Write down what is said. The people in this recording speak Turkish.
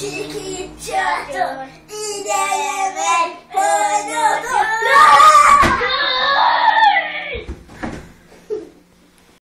Çekip çatı ilerlemek